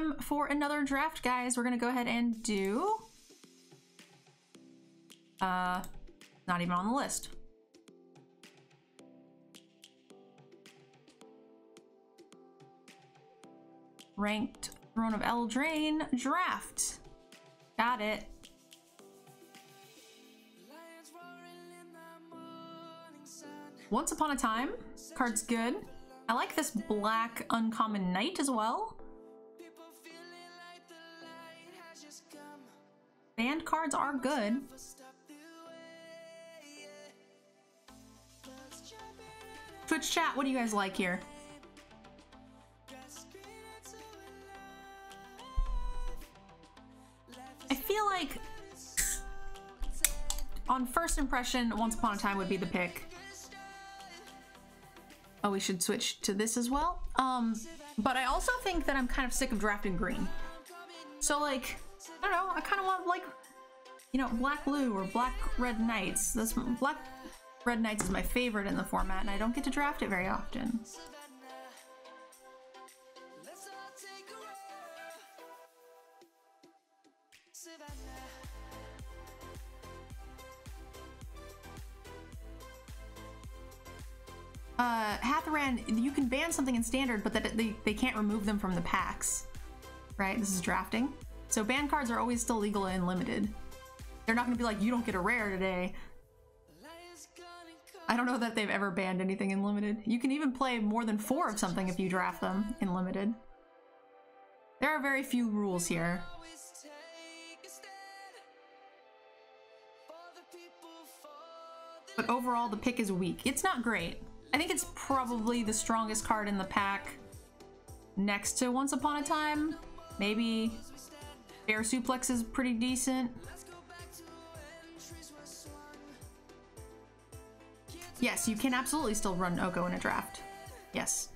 time for another draft, guys. We're gonna go ahead and do... Uh, not even on the list. Ranked Throne of Eldraine draft. Got it. Once Upon a Time. Card's good. I like this black uncommon knight as well. Band cards are good. Twitch chat, what do you guys like here? I feel like on first impression, Once Upon a Time would be the pick. Oh, we should switch to this as well. Um, but I also think that I'm kind of sick of drafting green. So like, I don't know, I kind of want like, you know, black blue or black red knights. This black red knights is my favorite in the format and I don't get to draft it very often. uh, Hatheran, you can ban something in standard, but that they, they can't remove them from the packs. Right? This is drafting. So ban cards are always still legal in limited. They're not gonna be like, you don't get a rare today. I don't know that they've ever banned anything in limited. You can even play more than four of something if you draft them in limited. There are very few rules here. But overall, the pick is weak. It's not great. I think it's probably the strongest card in the pack next to Once Upon a Time. Maybe Bear Suplex is pretty decent. Yes, you can absolutely still run Oko in a draft. Yes.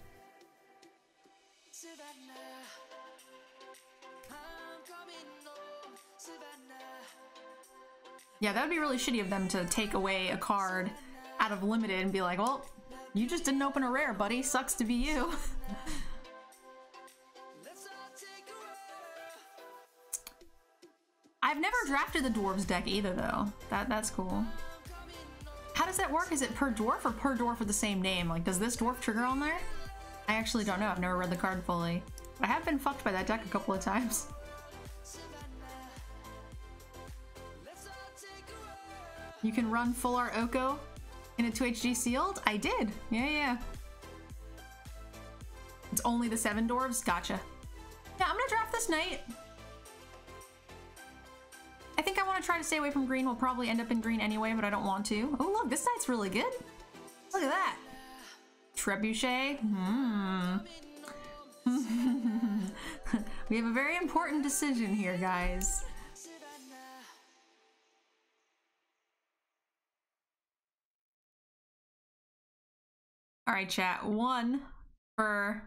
Yeah, that would be really shitty of them to take away a card out of limited and be like, well, you just didn't open a rare, buddy. Sucks to be you. I've never drafted the dwarves deck either, though. That That's cool. How does that work? Is it per dwarf or per dwarf with the same name? Like, does this dwarf trigger on there? I actually don't know. I've never read the card fully. I have been fucked by that deck a couple of times. You can run full art Oko in a 2HG sealed? I did. Yeah, yeah. It's only the seven dwarves? Gotcha. Yeah, I'm gonna draft this knight. Want to try to stay away from green. We'll probably end up in green anyway, but I don't want to. Oh, look, this knight's really good. Look at that. Trebuchet. Hmm. we have a very important decision here, guys. All right, chat. One for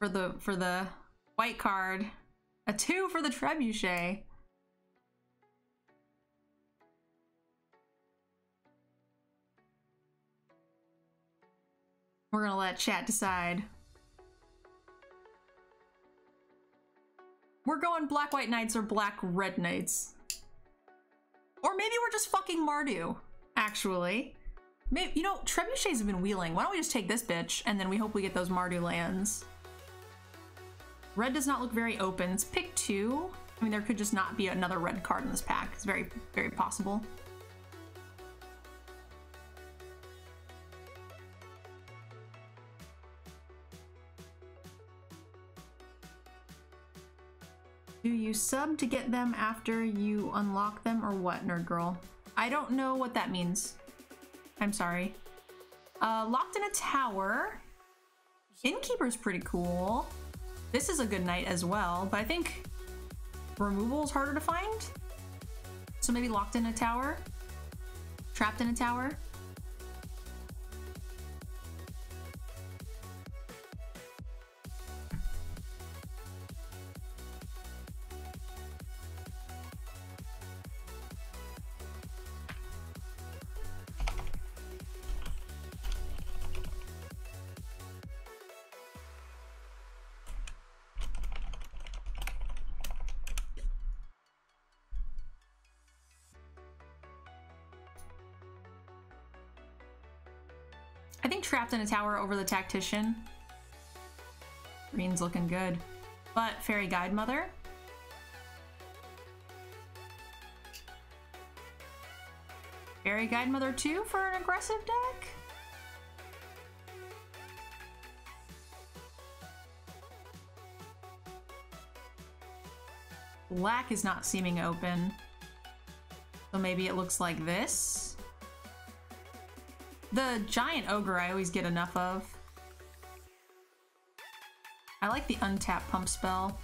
for the for the white card. A two for the trebuchet. We're gonna let chat decide. We're going black white knights or black red knights. Or maybe we're just fucking Mardu actually. Maybe, you know, trebuchets have been wheeling. Why don't we just take this bitch and then we hope we get those Mardu lands. Red does not look very open. It's pick two. I mean, there could just not be another red card in this pack. It's very, very possible. Do you sub to get them after you unlock them or what, nerd girl? I don't know what that means. I'm sorry. Uh, locked in a tower. Innkeeper's pretty cool. This is a good knight as well, but I think removal is harder to find. So maybe locked in a tower? Trapped in a tower? Trapped in a tower over the tactician. Green's looking good. But Fairy Guide Mother. Fairy Guide Mother 2 for an aggressive deck? Black is not seeming open. So maybe it looks like this. The giant ogre I always get enough of. I like the untap pump spell.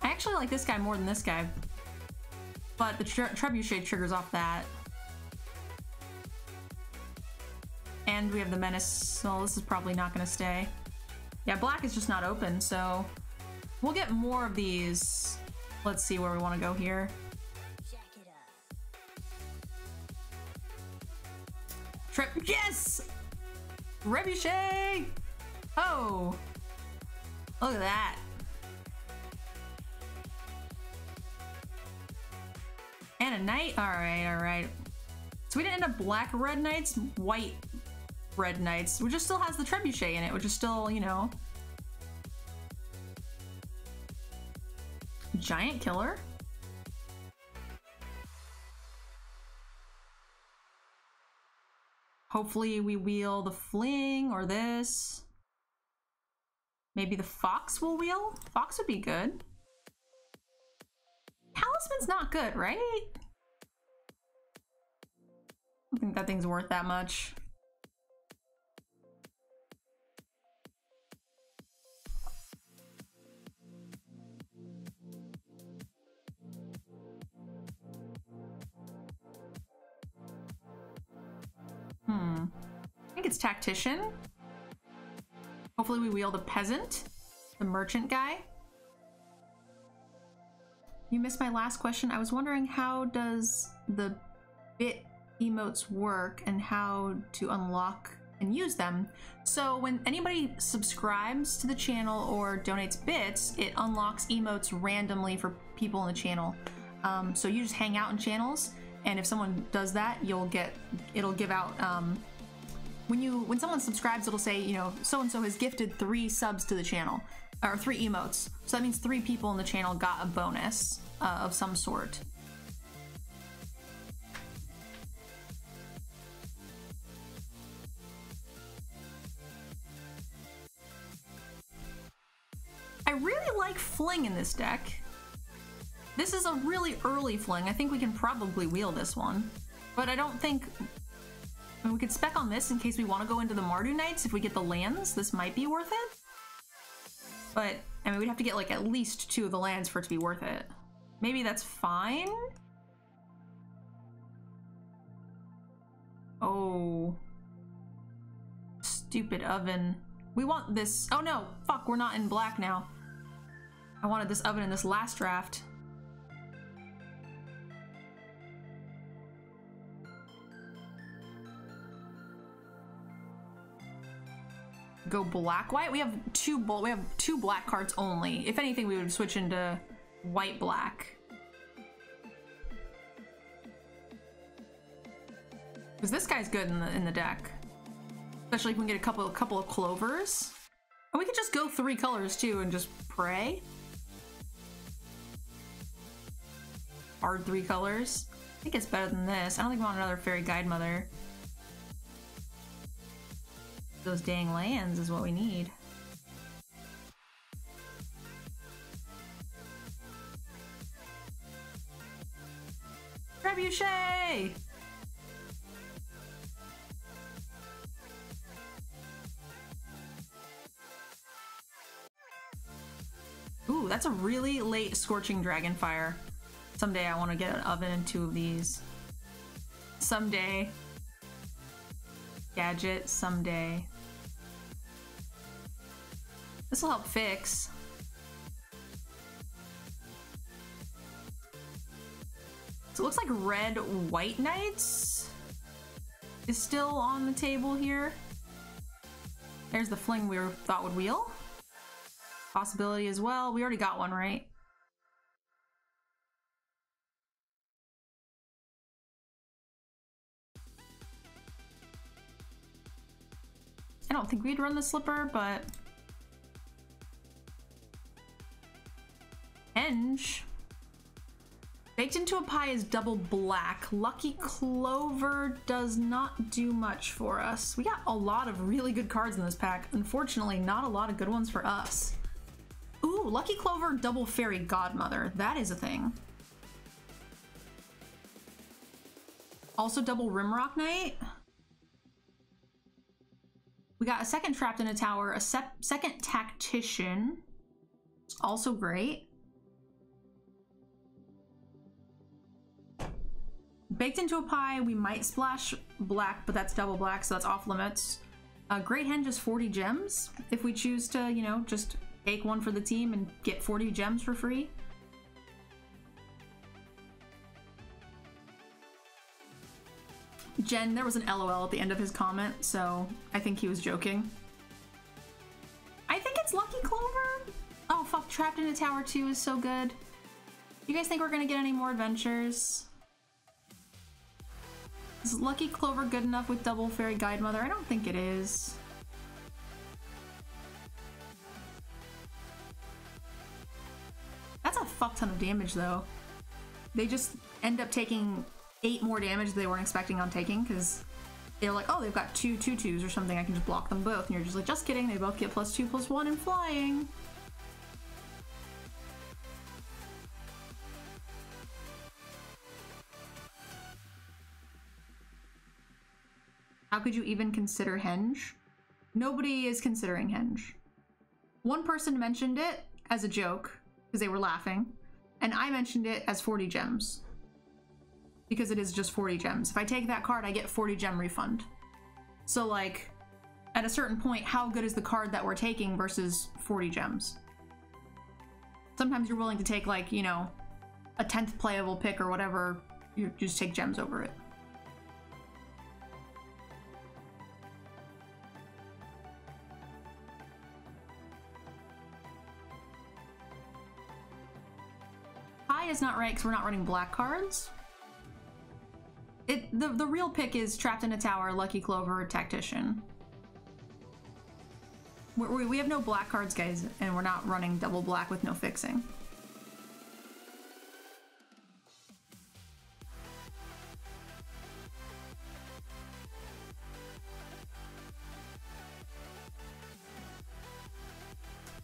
I actually like this guy more than this guy. But the tre trebuchet triggers off that. And we have the menace, so this is probably not gonna stay. Yeah, black is just not open, so we'll get more of these. Let's see where we want to go here. Trip, yes! Trebuchet! Oh! Look at that. And a knight? Alright, alright. So we didn't end up black red knights, white red knights, which just still has the trebuchet in it, which is still, you know. Giant killer? Hopefully we wheel the fling or this. Maybe the fox will wheel? Fox would be good. Talisman's not good, right? I don't think that thing's worth that much. Hmm. I think it's Tactician. Hopefully we wheel the Peasant, the Merchant guy. You missed my last question. I was wondering how does the bit emotes work and how to unlock and use them. So when anybody subscribes to the channel or donates bits, it unlocks emotes randomly for people in the channel. Um, so you just hang out in channels and if someone does that you'll get it'll give out um, when you when someone subscribes it'll say you know so and so has gifted three subs to the channel or three emotes so that means three people in the channel got a bonus uh, of some sort I really like Fling in this deck. This is a really early fling. I think we can probably wheel this one. But I don't think... I mean, we could spec on this in case we want to go into the Mardu Knights. If we get the lands, this might be worth it. But, I mean, we'd have to get like at least two of the lands for it to be worth it. Maybe that's fine? Oh. Stupid oven. We want this. Oh no, fuck, we're not in black now. I wanted this oven in this last draft. Go black white. We have two we have two black cards only. If anything, we would switch into white black. Because this guy's good in the in the deck. Especially if we can get a couple a couple of clovers. And we could just go three colors too and just pray. Hard three colors. I think it's better than this. I don't think we want another fairy guide mother. Those dang lands is what we need. Trebuchet! Ooh, that's a really late Scorching Dragonfire. Someday I want to get an oven and two of these. Someday. Gadget, someday. This will help fix. So it looks like red white knights is still on the table here. There's the fling we thought would wheel. Possibility as well. We already got one, right? I don't think we'd run the slipper, but Henge. Baked into a pie is double black. Lucky Clover does not do much for us. We got a lot of really good cards in this pack. Unfortunately, not a lot of good ones for us. Ooh, Lucky Clover double fairy godmother. That is a thing. Also double Rimrock Knight. We got a second trapped in a tower, a second tactician. Also great. Baked into a pie, we might splash black, but that's double black, so that's off limits. Uh, Great Henge is 40 gems. If we choose to, you know, just take one for the team and get 40 gems for free. Jen, there was an LOL at the end of his comment, so I think he was joking. I think it's Lucky Clover. Oh fuck, Trapped in a Tower 2 is so good. You guys think we're gonna get any more adventures? Is Lucky Clover good enough with Double Fairy Guide Mother? I don't think it is. That's a fuck ton of damage though. They just end up taking eight more damage they weren't expecting on taking because they're like, oh, they've got two two twos or something. I can just block them both. And you're just like, just kidding. They both get plus two plus one and flying. How could you even consider Henge? Nobody is considering Henge. One person mentioned it as a joke because they were laughing, and I mentioned it as 40 gems because it is just 40 gems. If I take that card, I get 40 gem refund. So like, at a certain point, how good is the card that we're taking versus 40 gems? Sometimes you're willing to take like, you know, a 10th playable pick or whatever, you just take gems over it. Is not right because we're not running black cards. It the the real pick is trapped in a tower, lucky clover, tactician. We, we have no black cards, guys, and we're not running double black with no fixing.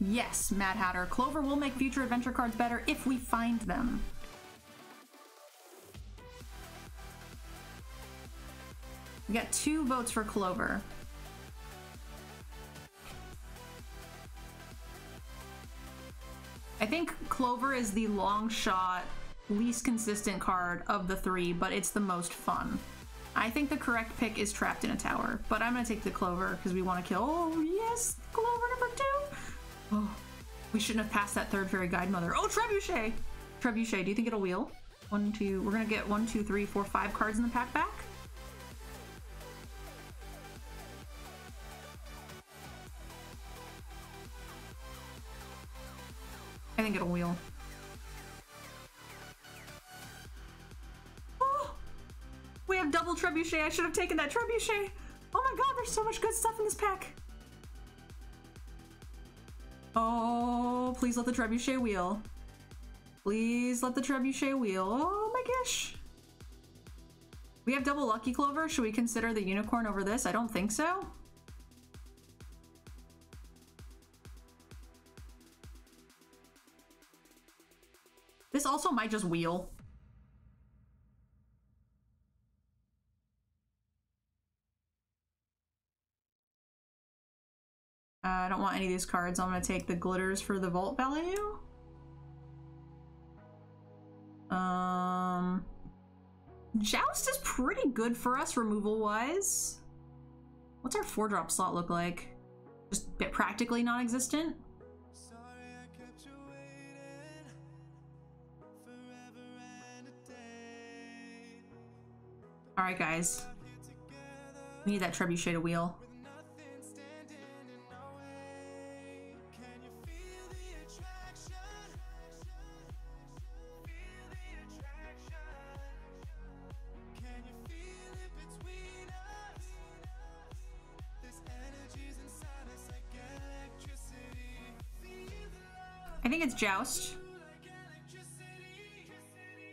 Yes, Mad Hatter. Clover will make future adventure cards better if we find them. We got two votes for Clover. I think Clover is the long shot, least consistent card of the three, but it's the most fun. I think the correct pick is Trapped in a Tower, but I'm gonna take the Clover because we want to kill. Oh, yes! Clover number two! Oh, we shouldn't have passed that third fairy guide mother. Oh, Trebuchet! Trebuchet, do you think it'll wheel? One, two, we're gonna get one, two, three, four, five cards in the pack back. I think it'll wheel. Oh! We have double trebuchet. I should have taken that trebuchet. Oh my god, there's so much good stuff in this pack. Oh, please let the trebuchet wheel. Please let the trebuchet wheel. Oh my gosh. We have double lucky clover. Should we consider the unicorn over this? I don't think so. This also might just wheel. Don't want any of these cards. I'm going to take the glitters for the vault value. Um, Joust is pretty good for us removal-wise. What's our four-drop slot look like? Just a bit practically non-existent? Alright, guys. We need that trebuchet to wheel. Think it's Joust.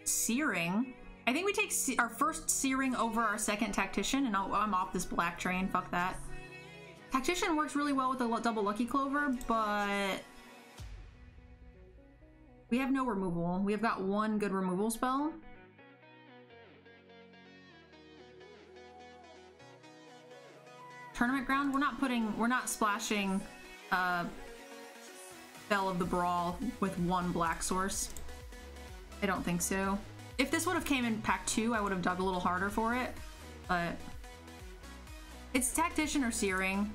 Searing. I think we take our first Searing over our second Tactician, and i am off this black train. Fuck that. Tactician works really well with the double Lucky Clover, but... We have no removal. We have got one good removal spell. Tournament ground, we're not putting, we're not splashing uh, Belle of the Brawl with one black source. I don't think so. If this would have came in pack two, I would have dug a little harder for it, but it's Tactician or Searing.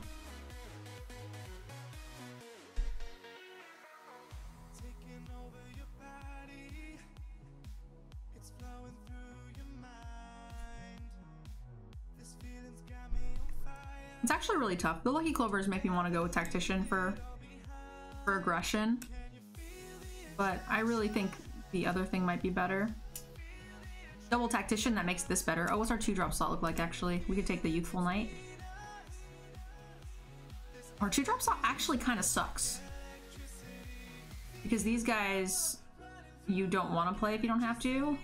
It's actually really tough. The Lucky Clovers make me want to go with Tactician for, for aggression. But I really think the other thing might be better. Double Tactician, that makes this better. Oh, what's our two-drop slot look like, actually? We could take the Youthful Knight. Our two-drop slot actually kind of sucks. Because these guys, you don't want to play if you don't have to.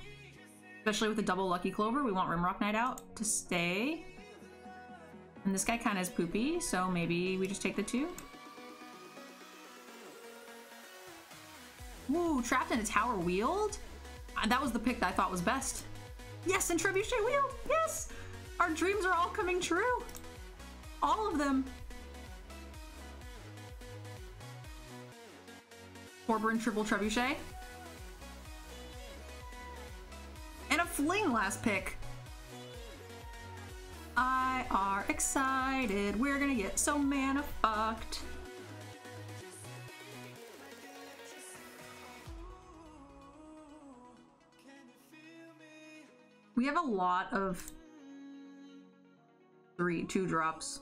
Especially with the double Lucky Clover, we want Rimrock Knight out to stay. And this guy kind of is poopy, so maybe we just take the two. Woo, trapped in a tower wheeled? Uh, that was the pick that I thought was best. Yes, and Trebuchet Wheel! Yes! Our dreams are all coming true! All of them! Corburn triple Trebuchet. And a fling last pick. I are excited. We're gonna get so mana fucked. We have a lot of three, two drops.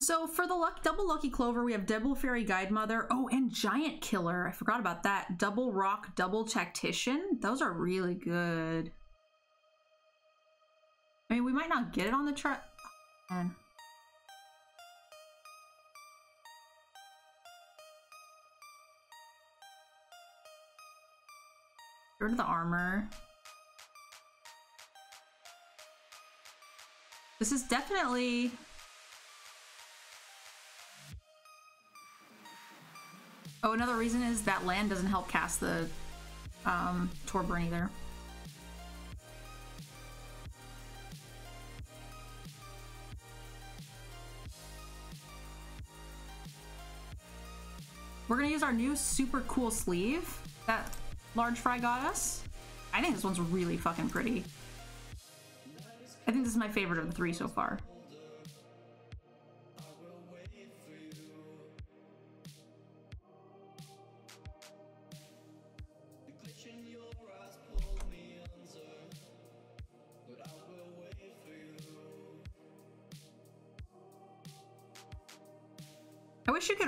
So for the luck, double lucky clover, we have double fairy guide mother. Oh, and giant killer. I forgot about that. Double rock, double tactician. Those are really good. I mean, we might not get it on the truck. Man. Get rid of the armor. This is definitely Oh, another reason is that land doesn't help cast the um, either. We're gonna use our new super cool sleeve that Large Fry got us. I think this one's really fucking pretty. I think this is my favorite of the three so far.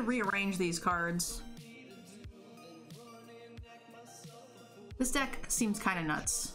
Could rearrange these cards. This deck seems kind of nuts.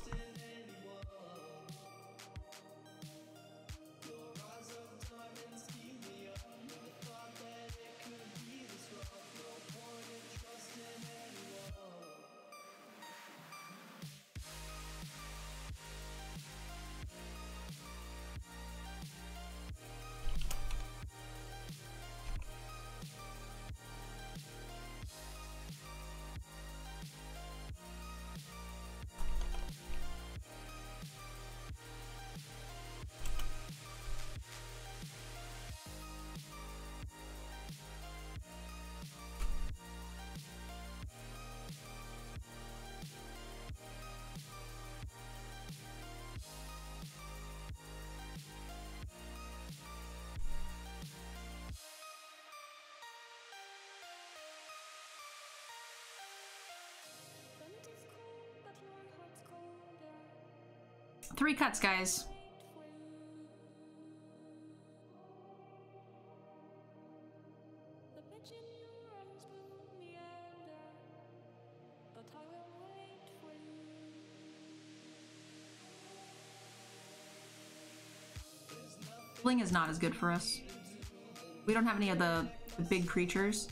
Three cuts, guys. Fling is not as good for us. We don't have any of the, the big creatures.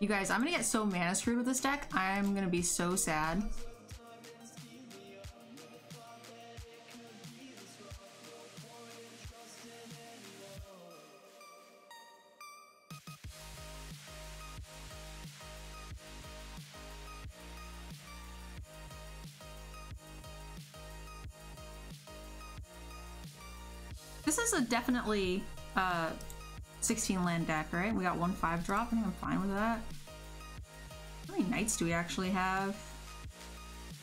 You guys, I'm gonna get so mana screwed with this deck. I'm gonna be so sad. Definitely uh, 16 land deck, right? We got one 5 drop. I think I'm fine with that. How many knights do we actually have?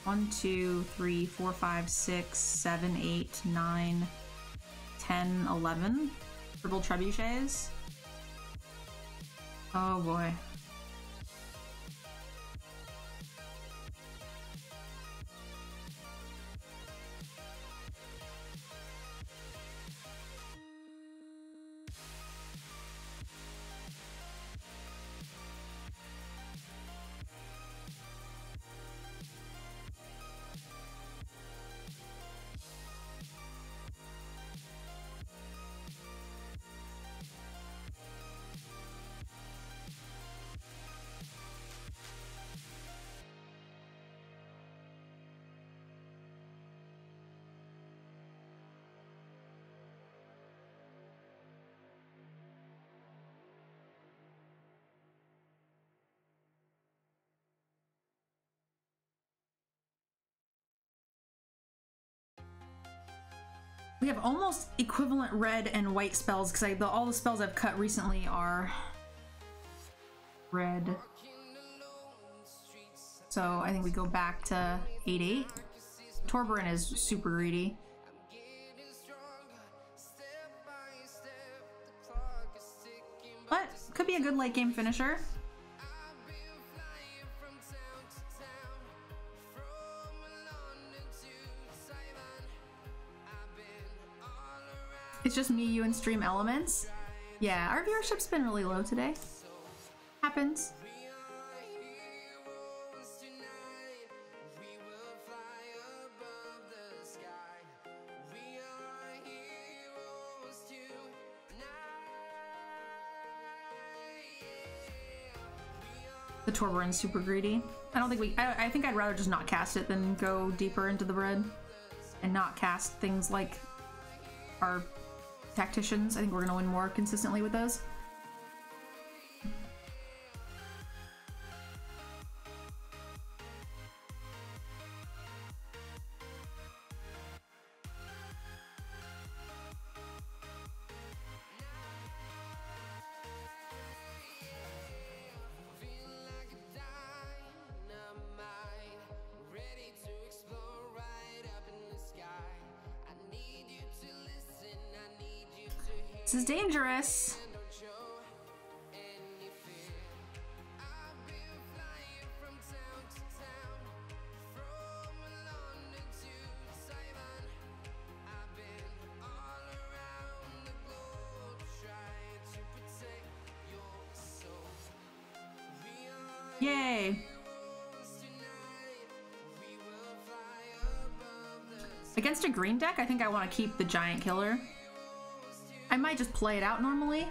1, 2, 3, 4, 5, 6, 7, 8, 9, 10, 11. Triple trebuchets. Oh boy. We have almost equivalent red and white spells because all the spells I've cut recently are red. So I think we go back to 8-8. Torbran is super greedy. But could be a good late game finisher. Just me, you, and Stream Elements. Yeah, our viewership's been really low today. Happens. The Torbran's super greedy. I don't think we- I, I think I'd rather just not cast it than go deeper into the bread And not cast things like our tacticians. I think we're going to win more consistently with those. Against a green deck, I think I want to keep the giant killer. I might just play it out normally.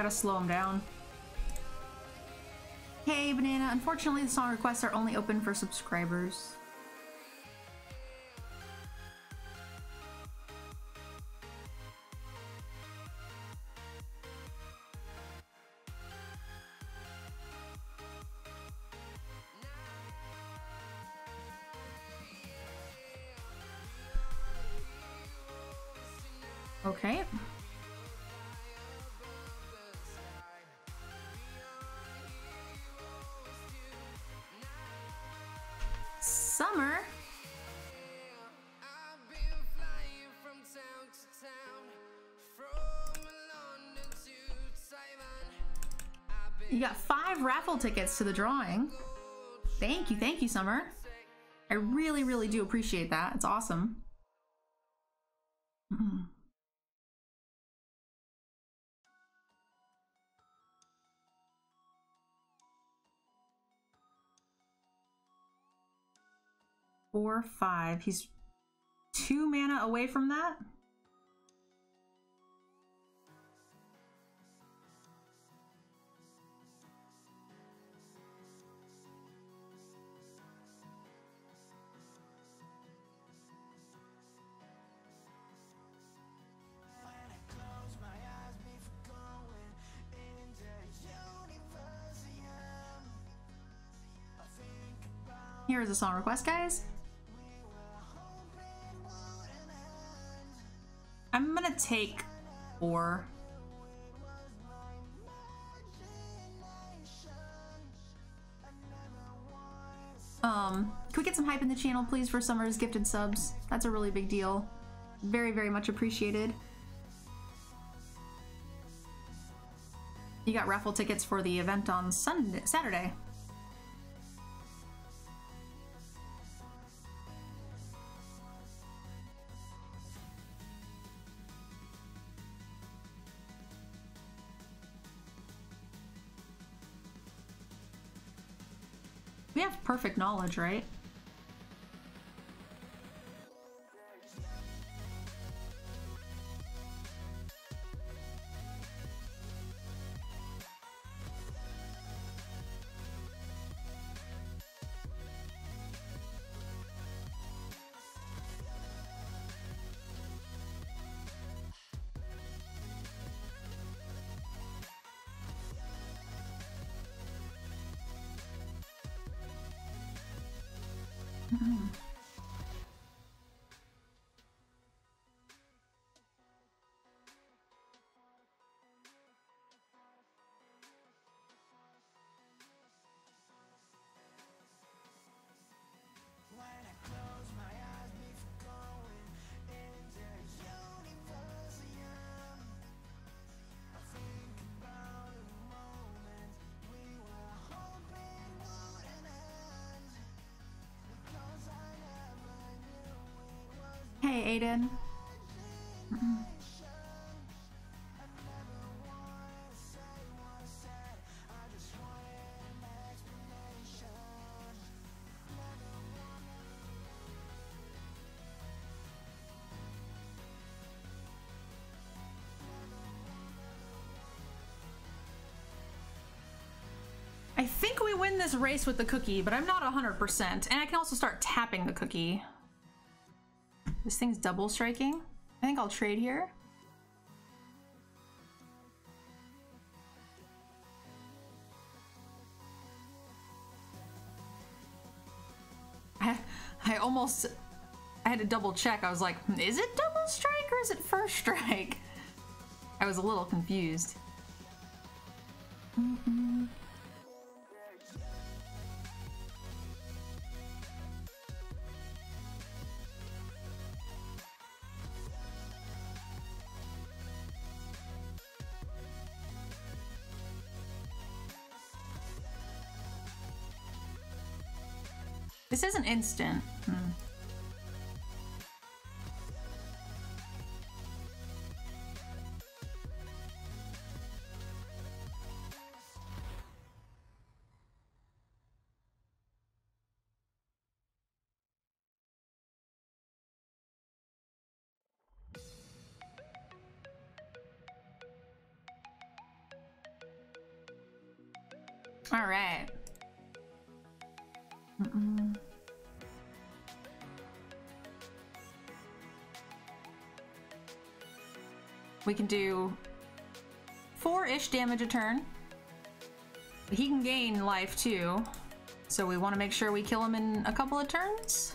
Gotta slow him down. Hey, Banana. Unfortunately, the song requests are only open for subscribers. You got five raffle tickets to the drawing. Thank you, thank you, Summer. I really, really do appreciate that. It's awesome. Mm. Four, five. He's two mana away from that? Here is a song request, guys. I'm gonna take four. Um, can we get some hype in the channel, please, for Summer's gifted subs? That's a really big deal. Very, very much appreciated. You got raffle tickets for the event on Sunday, Saturday. Perfect knowledge, right? Hey, Aiden. Mm-hmm. I think we win this race with the cookie, but I'm not 100%. And I can also start tapping the cookie. This thing's double striking. I think I'll trade here. I, I almost, I had to double check. I was like, is it double strike or is it first strike? I was a little confused. Mm -hmm. Instant. Hmm. All right. We can do four-ish damage a turn. He can gain life too, so we want to make sure we kill him in a couple of turns.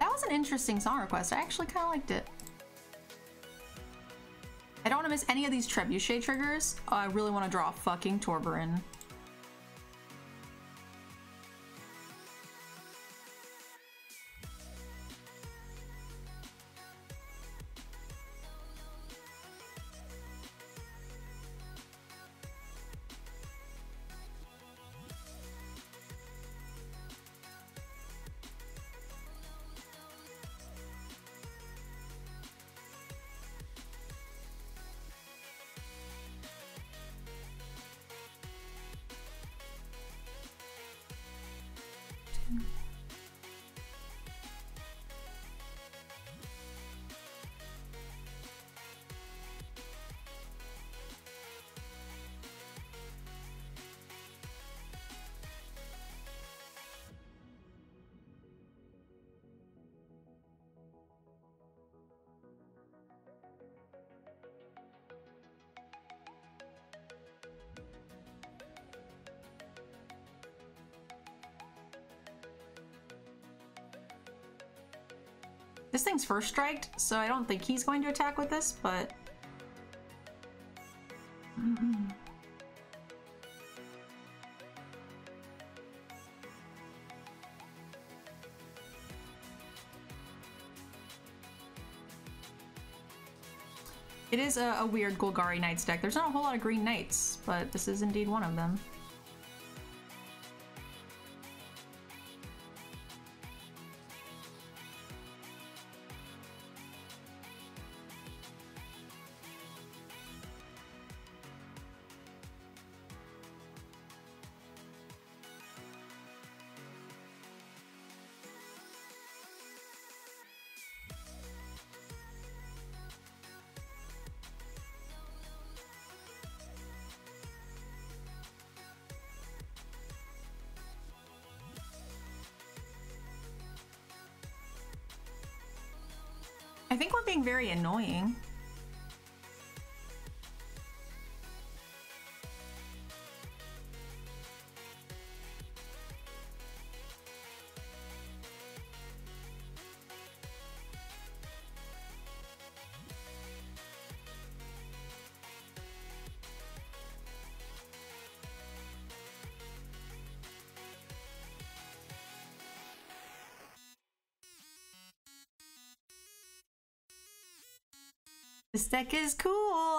That was an interesting song request. I actually kind of liked it. I don't want to miss any of these trebuchet triggers. I really want to draw a fucking Torbran. This thing's first striked, so I don't think he's going to attack with this, but... Mm -hmm. It is a, a weird Golgari Knights deck. There's not a whole lot of green knights, but this is indeed one of them. Very annoying. Deck is cool.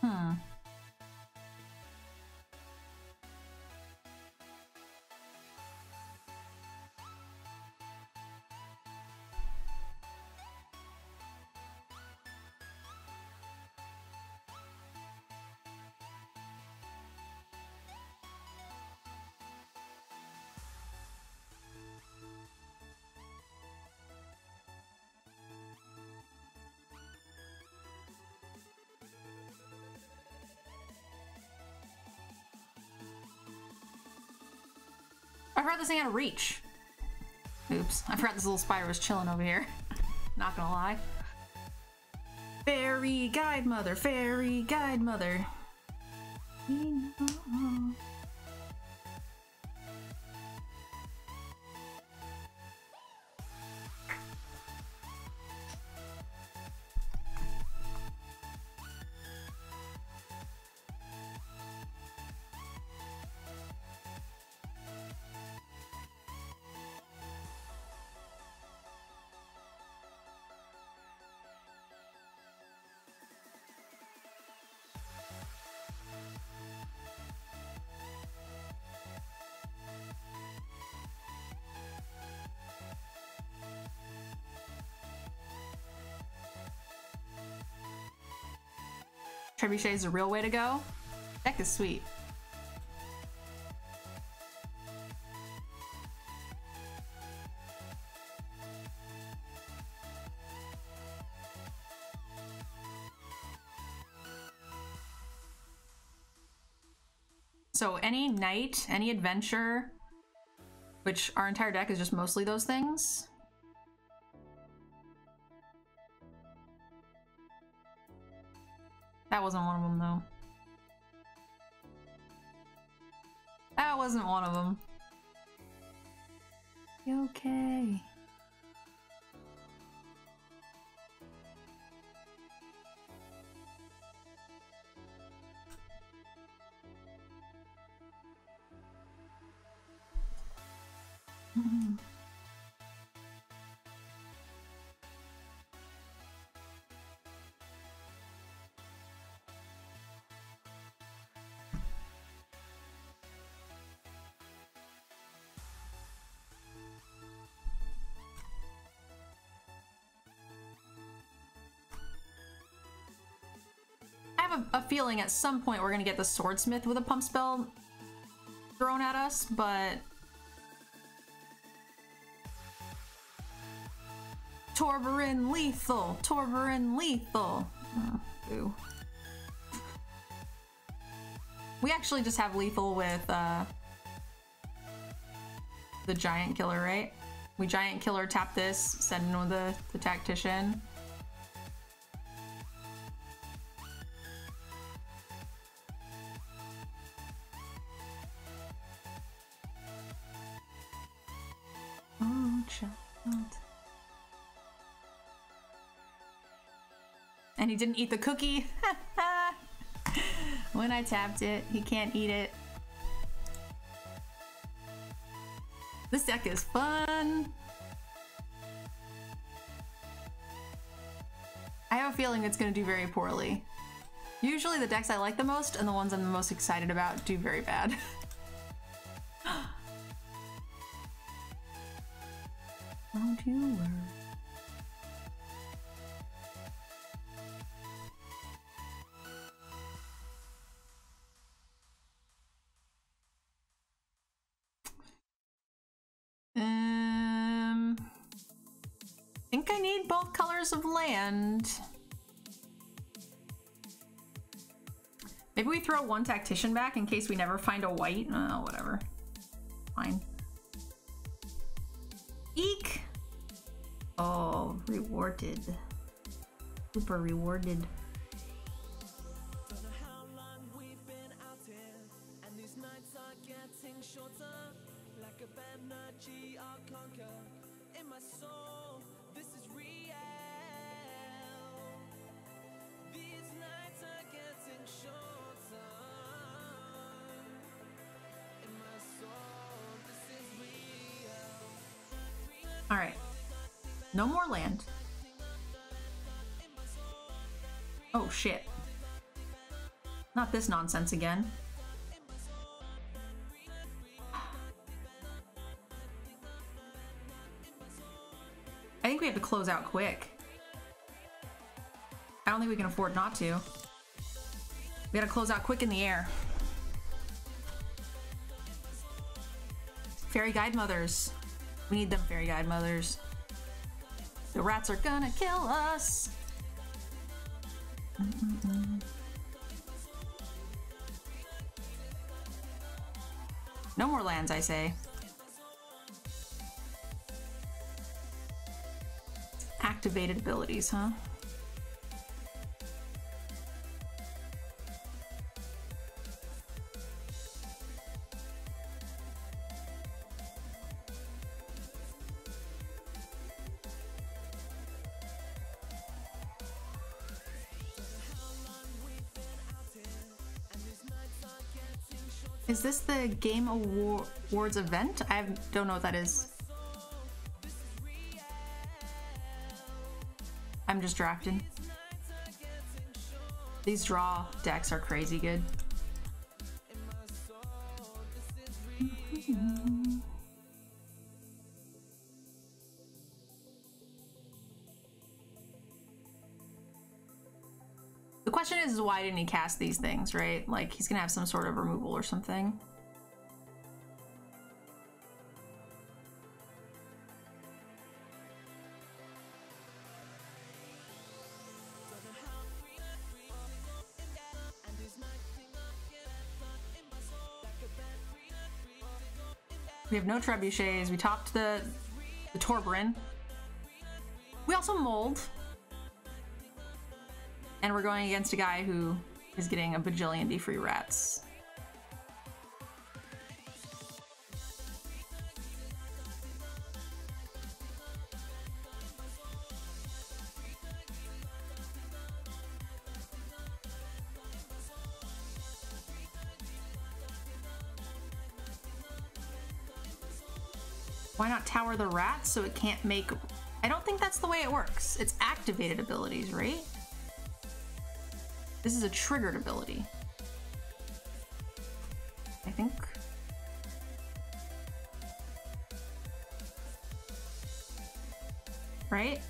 Hmm. I forgot this thing had a reach. Oops, I forgot this little spider was chilling over here. Not gonna lie. Faerie Guidemother, fairy guide mother. Trebuchet is the real way to go. Deck is sweet. So any knight, any adventure, which our entire deck is just mostly those things, wasn't one of them, though. That wasn't one of them. You okay? Feeling at some point we're gonna get the swordsmith with a pump spell thrown at us, but Torbran lethal! Torbran lethal! Oh. We actually just have lethal with uh, the giant killer, right? We giant killer tap this, send in with the, the tactician. He didn't eat the cookie. when I tapped it, he can't eat it. This deck is fun. I have a feeling it's going to do very poorly. Usually the decks I like the most and the ones I'm the most excited about do very bad. Don't you worry. Colors of land. Maybe we throw one tactician back in case we never find a white. Oh, whatever. Fine. Eek! Oh, rewarded. Super rewarded. Not this nonsense again. I think we have to close out quick. I don't think we can afford not to. We gotta close out quick in the air. Faerie Guidemothers. We need them Faerie Guidemothers. The rats are gonna kill us. Lands, I say. Activated abilities, huh? Is this the Game Awards event? I don't know what that is. I'm just drafting. These draw decks are crazy good. Why didn't he cast these things, right? Like, he's gonna have some sort of removal or something. We have no trebuchets. We topped the the Torbran. We also mold. And we're going against a guy who is getting a bajillion D-free rats. Why not tower the rats so it can't make... I don't think that's the way it works. It's activated abilities, right? This is a triggered ability. I think. Right?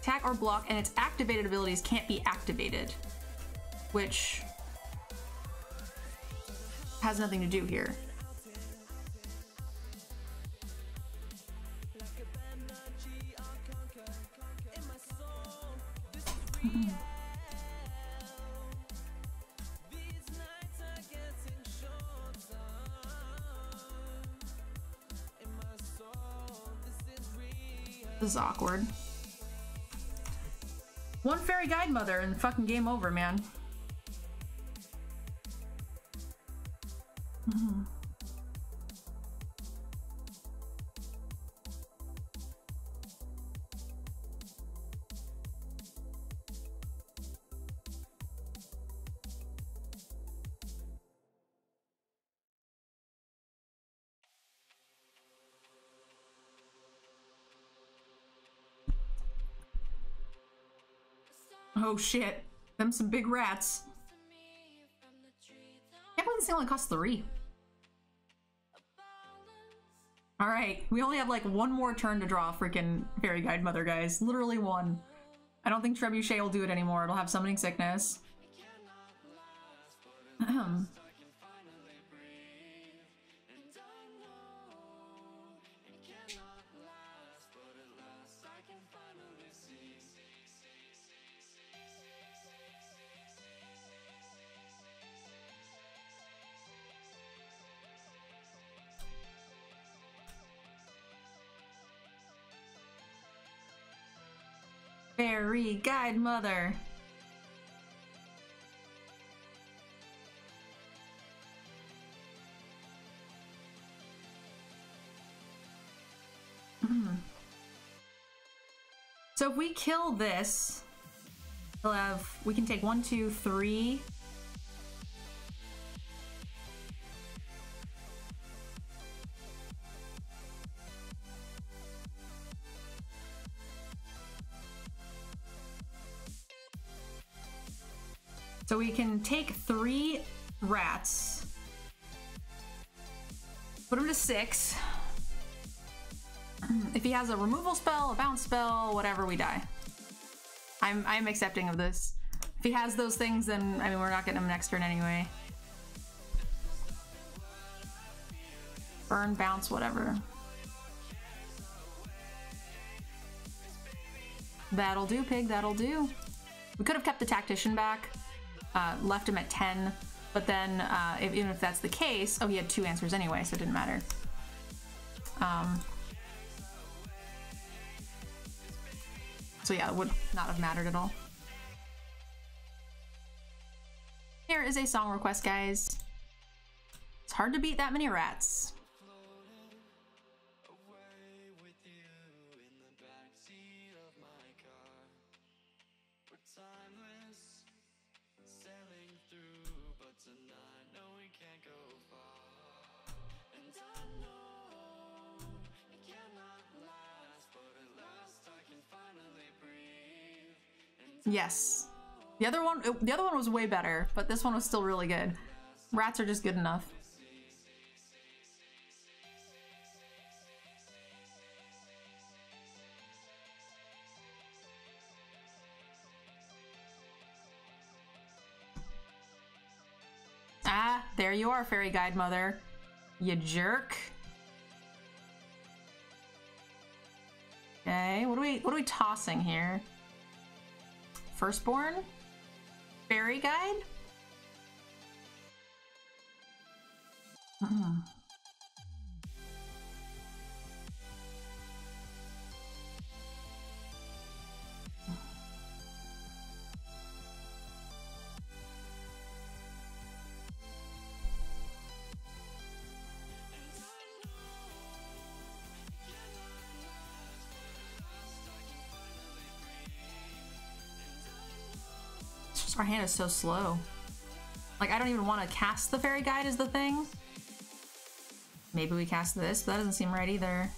Attack or block and its activated abilities can't be activated. Which has nothing to do here. Fucking game over, man. Oh shit. Them some big rats. Can't believe only costs three. Alright, we only have like one more turn to draw freaking Faerie Guidemother, guys. Literally one. I don't think Trebuchet will do it anymore. It'll have Summoning Sickness. Um, Faerie Guidemother. Hmm. So if we kill this, we'll have, we can take one, two, three. So we can take three rats, put them to six. If he has a removal spell, a bounce spell, whatever, we die. I'm I'm accepting of this. If he has those things, then I mean we're not getting him next turn anyway. Burn, bounce, whatever. That'll do, pig. That'll do. We could have kept the tactician back, uh, left him at 10, but then uh, if, even if that's the case, oh, he had two answers anyway, so it didn't matter. Um, So yeah, it would not have mattered at all. Here is a song request, guys. It's hard to beat that many rats. Yes. The other one the other one was way better, but this one was still really good. Rats are just good enough. Ah, there you are, Faerie Guidemother. You jerk. Okay, what are we what are we tossing here? Firstborn? Fairy Guide? Hmm. Our hand is so slow. Like, I don't even want to cast the fairy guide is the thing. Maybe we cast this, that doesn't seem right either.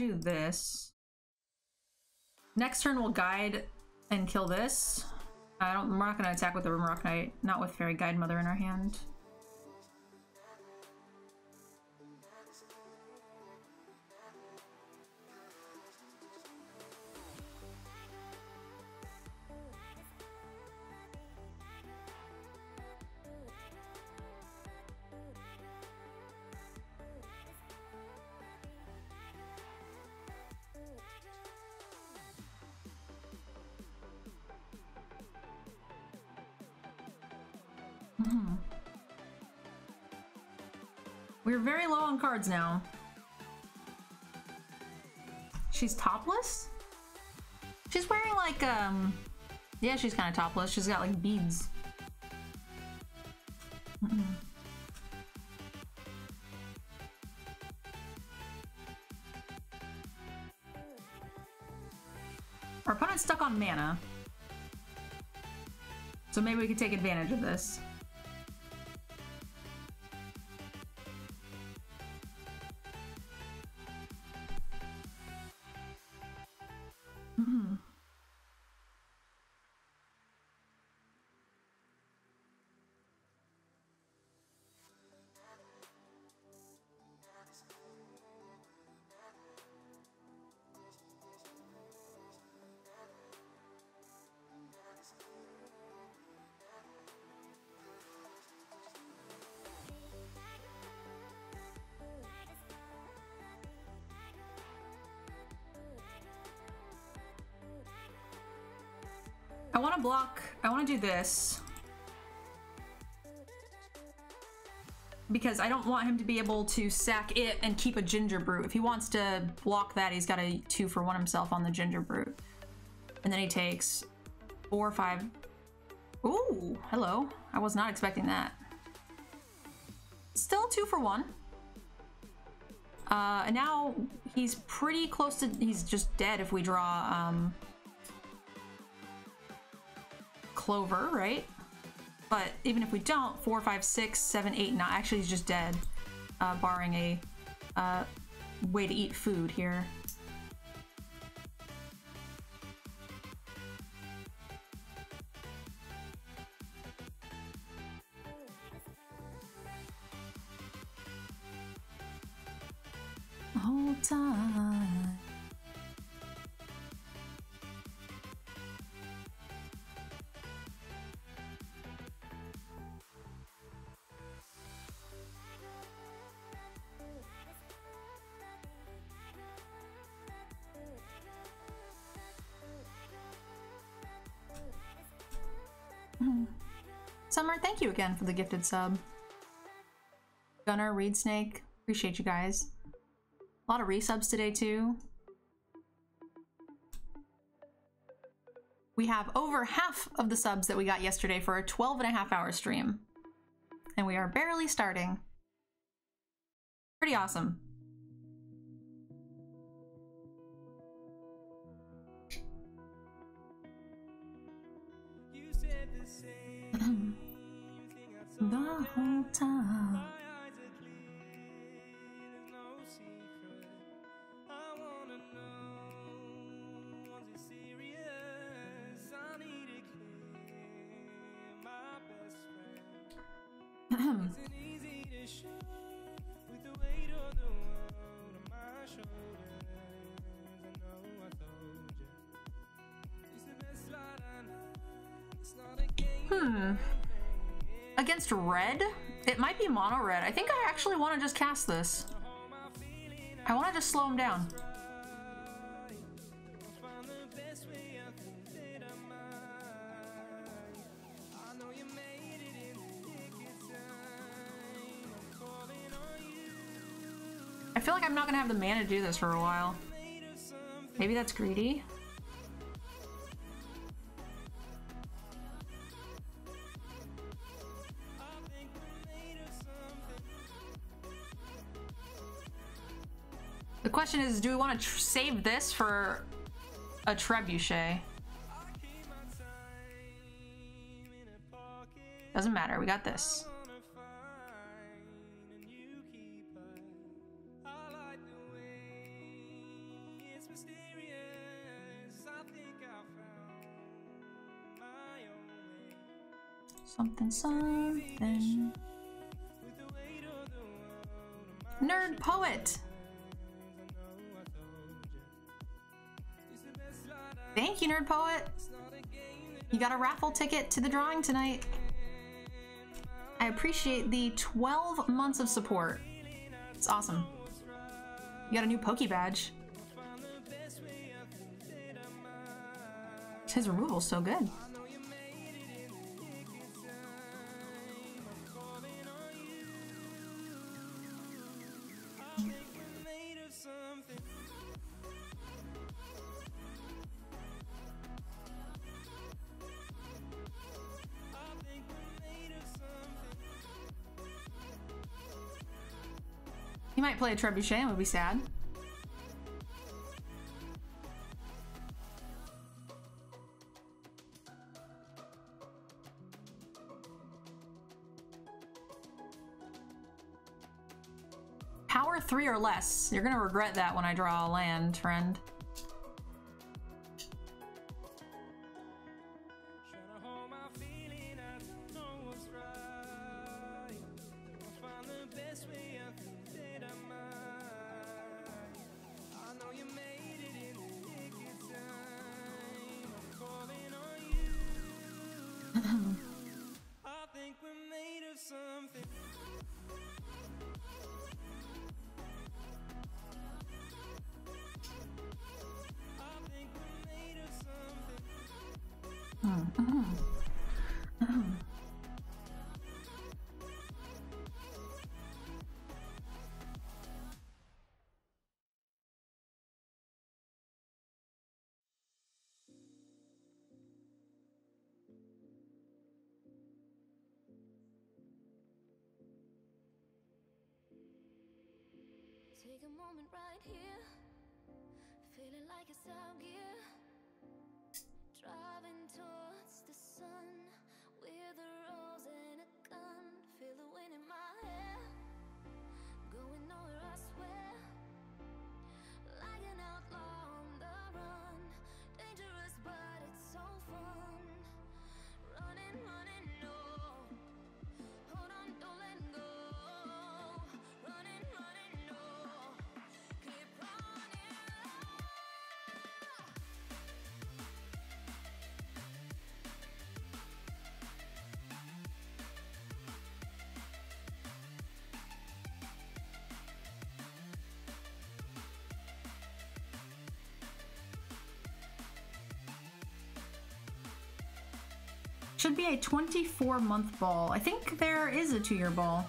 Do this. Next turn we'll guide and kill this. I don't we're not gonna attack with the Rimrock Knight, not with Faerie Guidemother in our hand. We're very low on cards now. She's topless? She's wearing like, um... Yeah, she's kind of topless. She's got like beads. Our opponent's stuck on mana. So maybe we could take advantage of this. Mhm. I want to block. I want to do this. Because I don't want him to be able to sack it and keep a Gingerbrute. If he wants to block that, he's got a two for one himself on the Gingerbrute. And then he takes four, or five. Ooh, hello. I was not expecting that. Still two for one. Uh, and now he's pretty close to, he's just dead if we draw, um, Clover, right? But even if we don't, four, five, six, seven, eight, nine, actually he's just dead, uh, barring a uh, way to eat food here. You again for the gifted sub. Gunner, Reed Snake, appreciate you guys. A lot of resubs today too. We have over half of the subs that we got yesterday for a 12 and a half hour stream. And we are barely starting. Pretty awesome. The whole time. Hmm. Against red? It might be mono red. I think I actually want to just cast this. I want to just slow him down. I feel like I'm not gonna have the mana to do this for a while. Maybe that's greedy. Question is, do we want to save this for a trebuchet? Doesn't matter, we got this. Something, something. Nerd poet. Thank you, Nerd Poet. You got a raffle ticket to the drawing tonight. I appreciate the 12 months of support. It's awesome. You got a new Poke badge. His removal's so good. Play a trebuchet and would be sad. Power three or less. You're gonna regret that when I draw a land, friend. Take a moment right here, feeling like it's out gear. Driving towards the sun Should be a 24 month ball. I think there is a two year ball.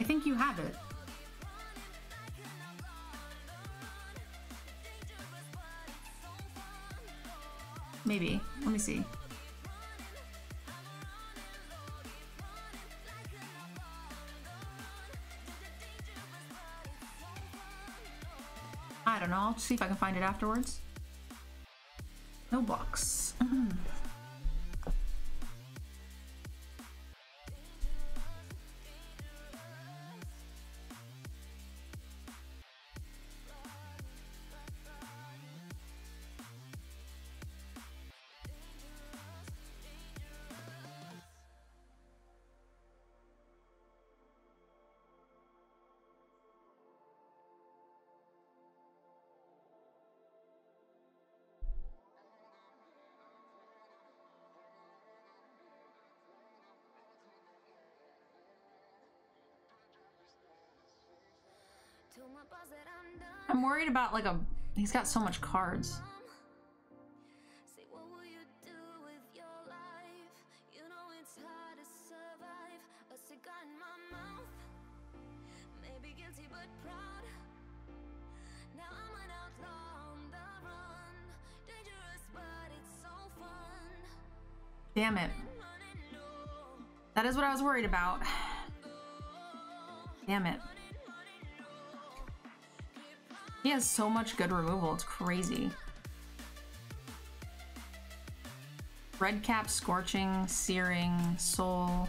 I think you have it. Maybe. Let me see. I don't know. I'll see if I can find it afterwards. No box. worried about like a. He's got so much cards. Say, what will you do with your life? You know it's hard to survive. A cigar in my mouth. Maybe guilty but proud. Now I'm an outlaw on the run. Dangerous, but it's so fun. Damn it. That is what I was worried about. Damn it. He has so much good removal, it's crazy. Red Cap, Scorching, Searing, Soul.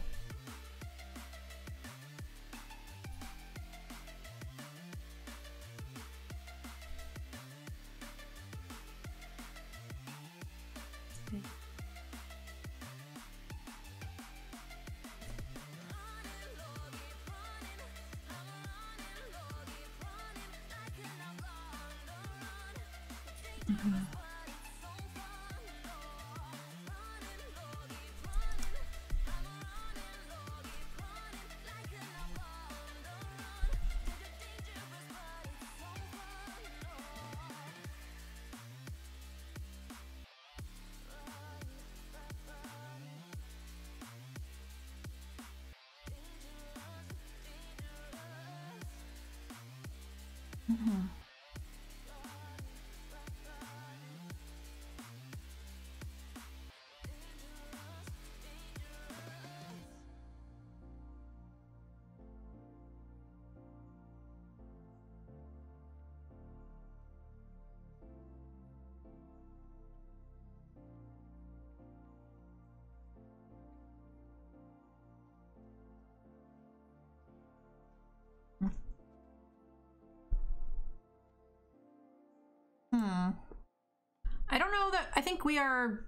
That I think we are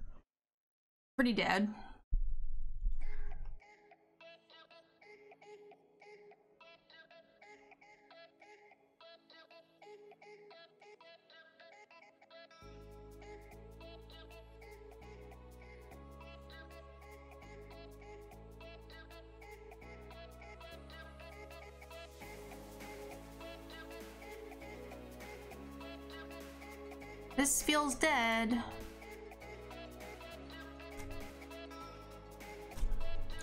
pretty dead. Feels dead.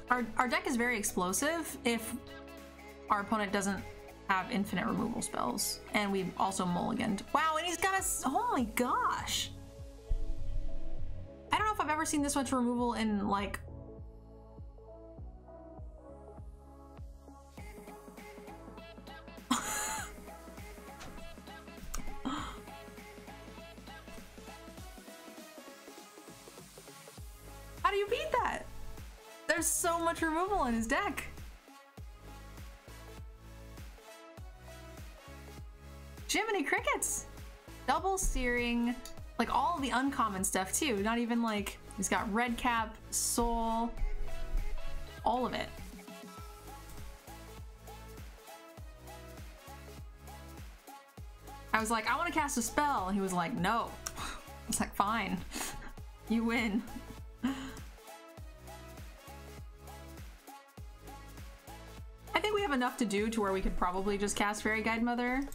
Our, our deck is very explosive if our opponent doesn't have infinite removal spells. And we've also mulliganed. Wow, and he's got a... Oh my gosh. I don't know if I've ever seen this much removal in, like... in his deck. Jiminy Crickets! Double searing, like all the uncommon stuff too. Not even like, he's got red cap, soul, all of it. I was like, I want to cast a spell. And he was like, no. I was like, fine. You win. Have enough to do to where we could probably just cast Faerie Guidemother.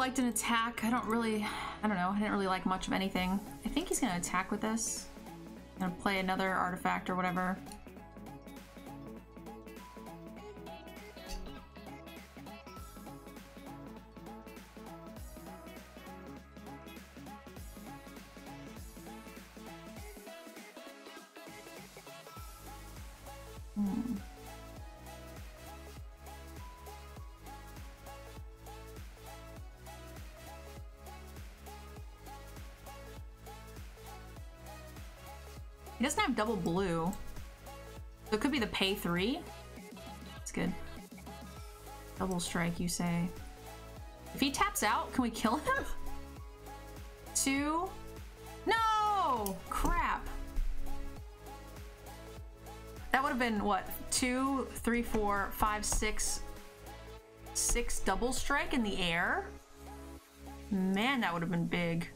Liked an attack. I don't really, I don't know. I didn't really like much of anything. I think he's gonna attack with this. Gonna play another artifact or whatever. Double blue. So it could be the pay three. It's good. Double strike, you say. If he taps out, can we kill him? Two. No! Crap. That would have been what? Two, three, four, five, six, six double strike in the air? Man, that would have been big.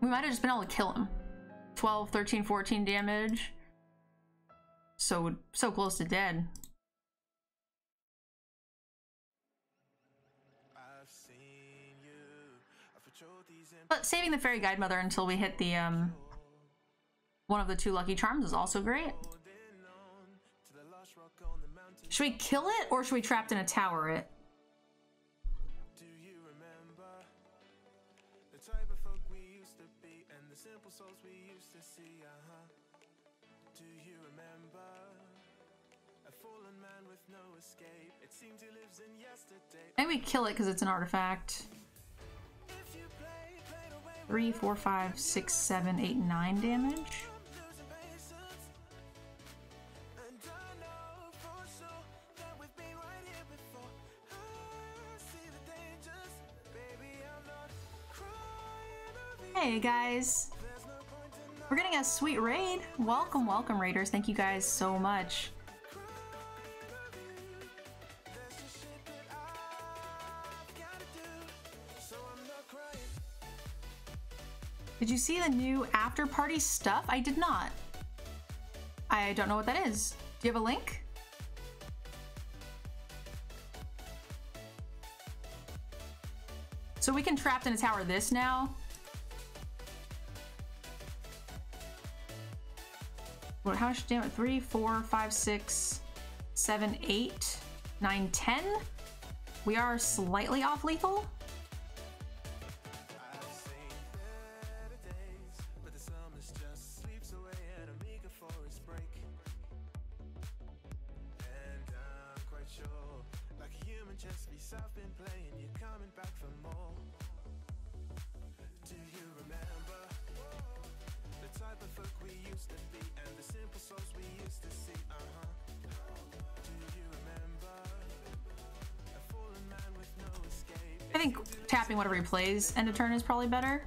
We might have just been able to kill him. 12, 13, 14 damage. So, so close to dead. But saving the Faerie Guidemother until we hit the, um, one of the two lucky charms is also great. Should we kill it or should we trapped in a tower it? Maybe kill it because it's an artifact. Three, four, five, six, seven, eight, nine damage. Hey guys! We're getting a sweet raid. Welcome, welcome raiders. Thank you guys so much. Did you see the new after party stuff? I did not. I don't know what that is. Do you have a link? So we can trapped in a tower this now. What, how much damage? Three, four, five, six, seven, eight, nine, ten. We are slightly off lethal. Plays end of turn is probably better.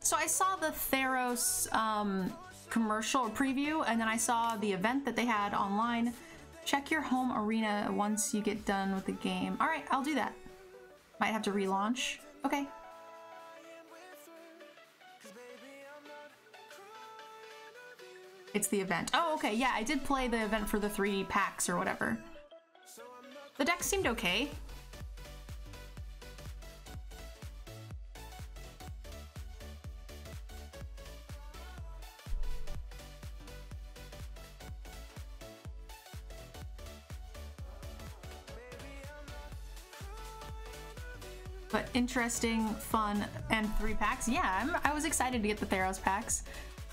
So I saw the Theros um, commercial preview and then I saw the event that they had online. Check your home arena once you get done with the game. All right, I'll do that. Might have to relaunch. Okay. It's the event. Oh, okay, yeah, I did play the event for the three packs or whatever. The deck seemed okay. But interesting, fun, and three packs. Yeah, I'm, i was excited to get the Theros packs.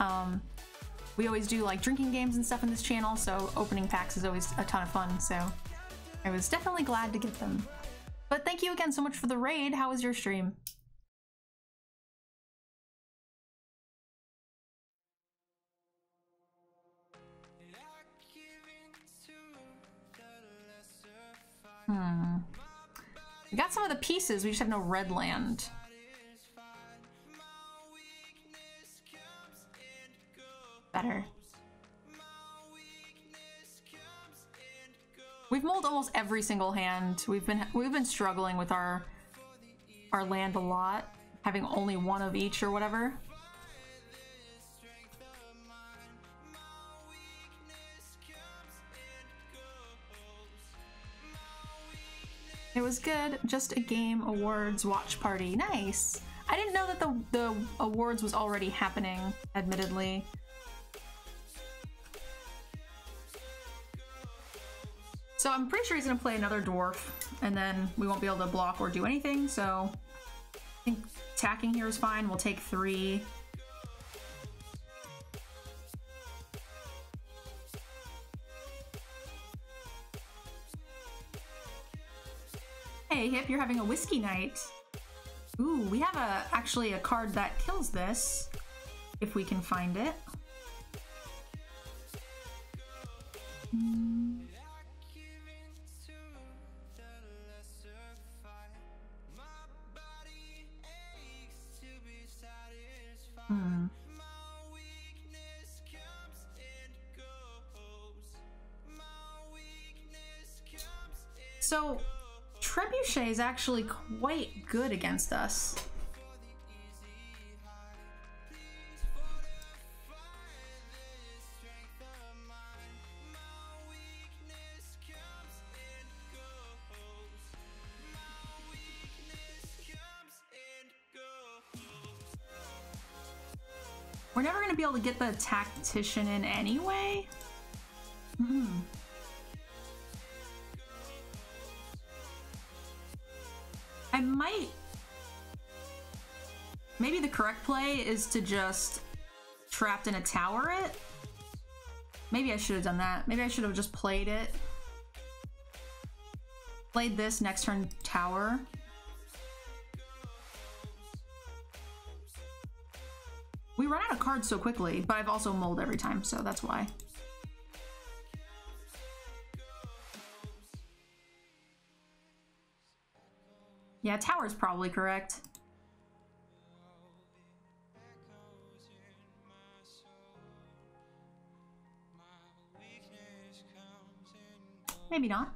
Um, we always do like drinking games and stuff in this channel, so opening packs is always a ton of fun, so I was definitely glad to get them. But thank you again so much for the raid. How was your stream? Hmm. We got some of the pieces, we just have no red land. Better. We've mulled almost every single hand. We've been we've been struggling with our our land a lot, having only one of each or whatever. It was good. Just a game awards watch party. Nice. I didn't know that the the awards was already happening, admittedly. So I'm pretty sure he's gonna play another dwarf, and then we won't be able to block or do anything, so I think attacking here is fine. We'll take three. Hey, Hip, you're having a whiskey night. Ooh, we have a actually a card that kills this, if we can find it. Hmm. So, Trebuchet is actually quite good against us. We're never to be able to get the tactician in anyway. Hmm. I might... Maybe the correct play is to just trapped in a tower it. Maybe I should have done that. Maybe I should have just played it. Played this next turn tower. Cards so quickly, but I've also mulled every time, so that's why. Yeah, tower's probably correct. Maybe not.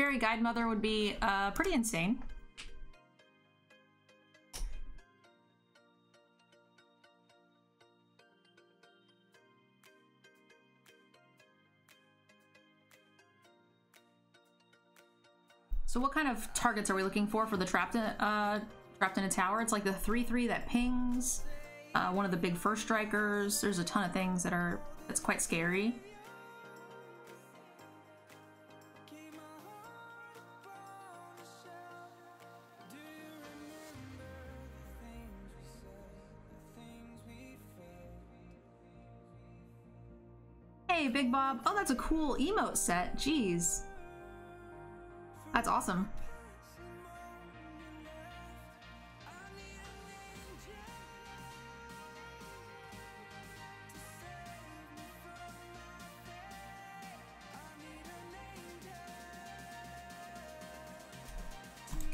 Faerie Guidemother would be uh, pretty insane. So what kind of targets are we looking for for the trapped in, uh, trapped in a tower? It's like the 3-3 that pings, uh, one of the big first strikers. There's a ton of things that are, that's quite scary. Big Bob. Oh, that's a cool emote set. Jeez. That's awesome.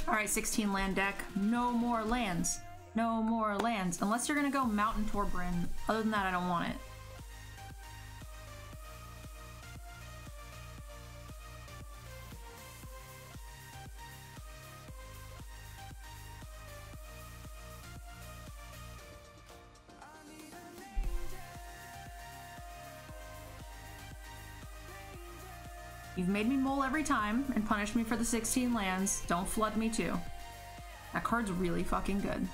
Alright, 16 land deck. No more lands. No more lands. Unless you're gonna go Mountain Torbran. Other than that, I don't want it. Made me mole every time and punished me for the 16 lands. Don't flood me too. That card's really fucking good.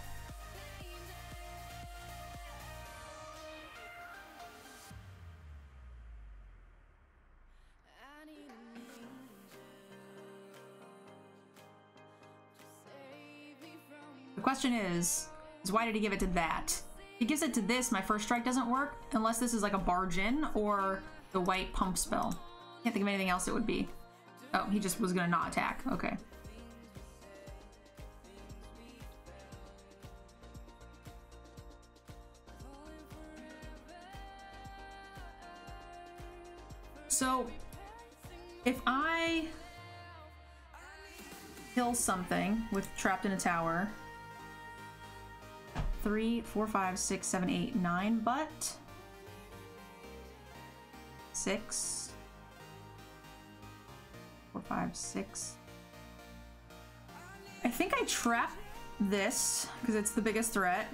The question is, is why did he give it to that? He gives it to this, my first strike doesn't work unless this is like a barge in or the white pump spell. Can't think of anything else it would be. Oh, he just was gonna not attack. Okay. So, if I kill something with trapped in a tower, three, four, five, six, seven, eight, nine, but six, five, six. I think I trap this because it's the biggest threat.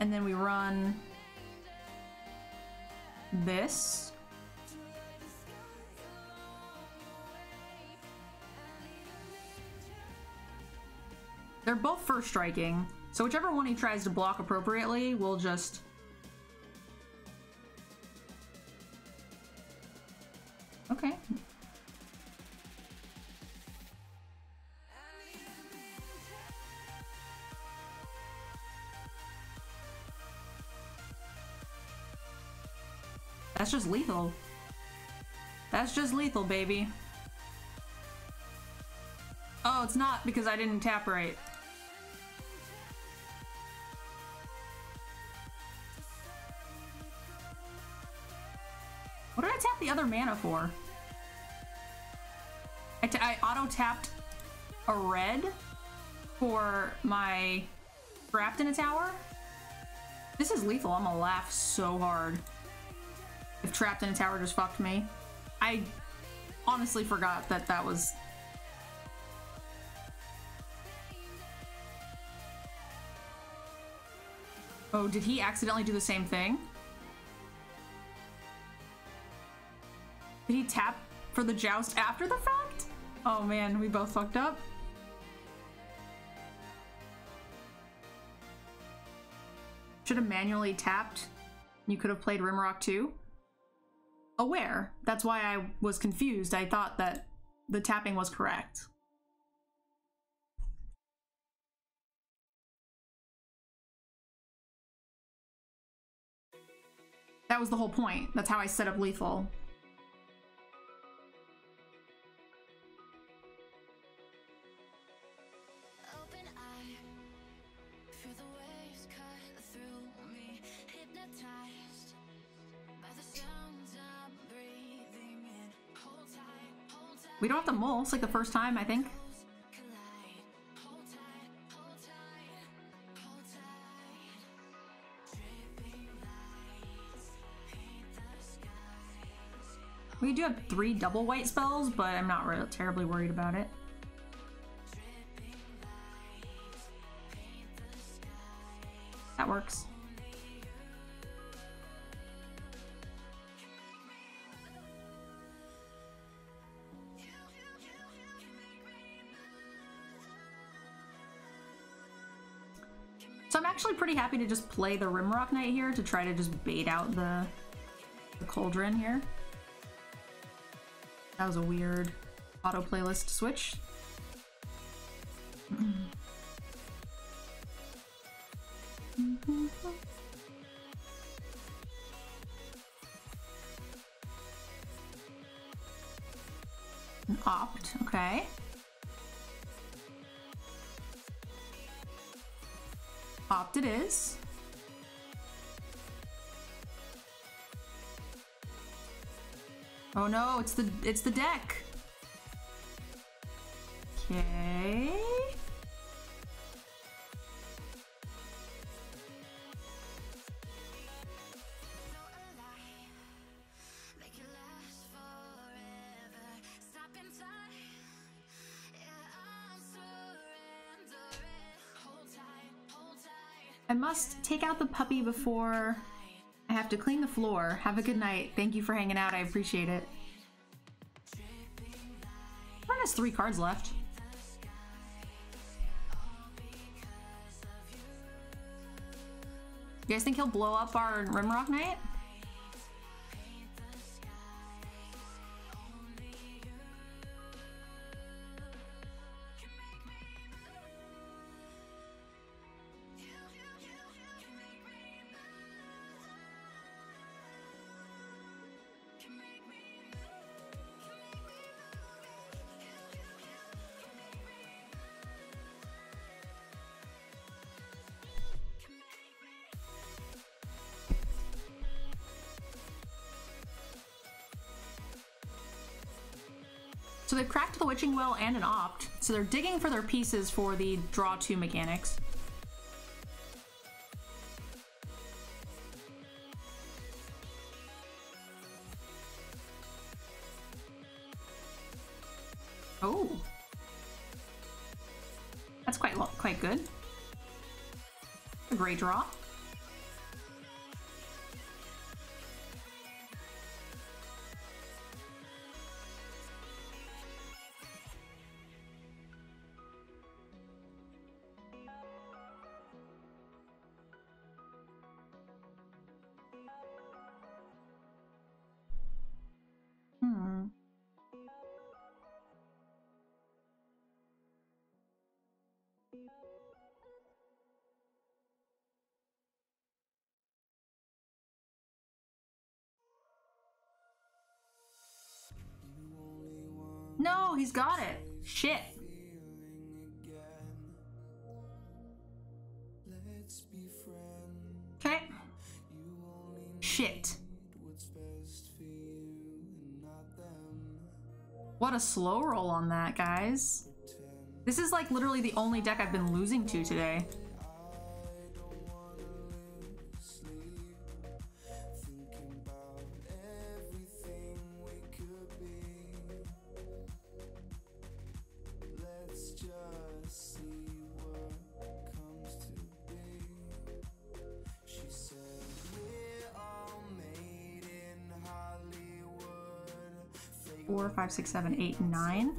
And then we run this. They're both first striking, so whichever one he tries to block appropriately will just Okay. That's just lethal. That's just lethal, baby. Oh, it's not because I didn't tap right. Other mana for? I, auto-tapped a red for my Trapped in a Tower? This is lethal. I'm gonna laugh so hard if Trapped in a Tower just fucked me. I honestly forgot that that was... Oh, did he accidentally do the same thing? Did he tap for the joust after the fact? Oh man, we both fucked up. Should have manually tapped. You could have played Rimrock too. Aware. That's why I was confused. I thought that the tapping was correct. That was the whole point. That's how I set up lethal. We don't have to mull. It's like the first time, I think. we do have three double white spells, but I'm not really terribly worried about it. That works. Pretty happy to just play the Rimrock Knight here to try to just bait out the, the Cauldron here. That was a weird auto playlist switch. Opt, okay. Opt it is. Oh no, it's the it's the deck. Okay. Take out the puppy before I have to clean the floor. Have a good night. Thank you for hanging out. I appreciate it. Ron has three cards left. You guys think he'll blow up our Rimrock Knight? Witching Well and an Opt, so they're digging for their pieces for the draw two mechanics. Oh. That's quite quite good. A great draw. He's got it. Shit. Okay. Shit. What a slow roll on that, guys. This is like literally the only deck I've been losing to today. Six, seven, eight, nine.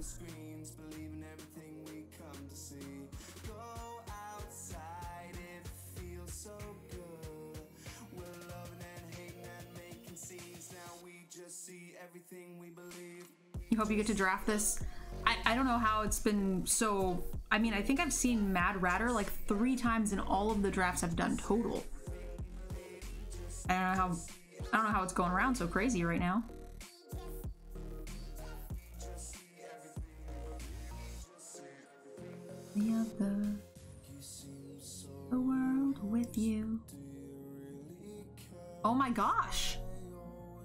You hope you get to draft this. I, I don't know how it's been so. I mean, I think I've seen Mad Ratter like three times in all of the drafts I've done total. I don't know how. I don't know how it's going around so crazy right now. The the world with you. Oh my gosh,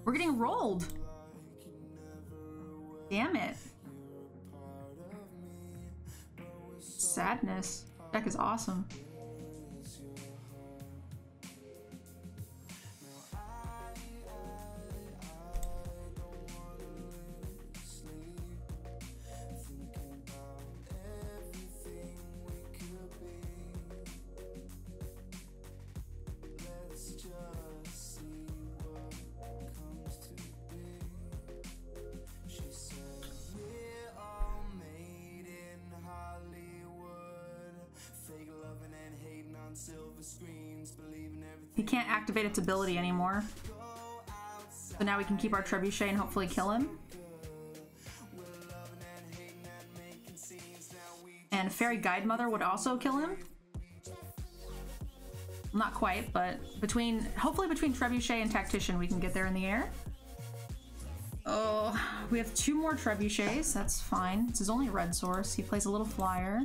we're getting rolled. Damn it. Sadness. Deck is awesome. We can keep our trebuchet and hopefully kill him. And Faerie Guidemother would also kill him. Not quite, but between hopefully between Trebuchet and Tactician we can get there in the air. Oh, we have two more Trebuchets. That's fine. This is only red source. He plays a little flyer.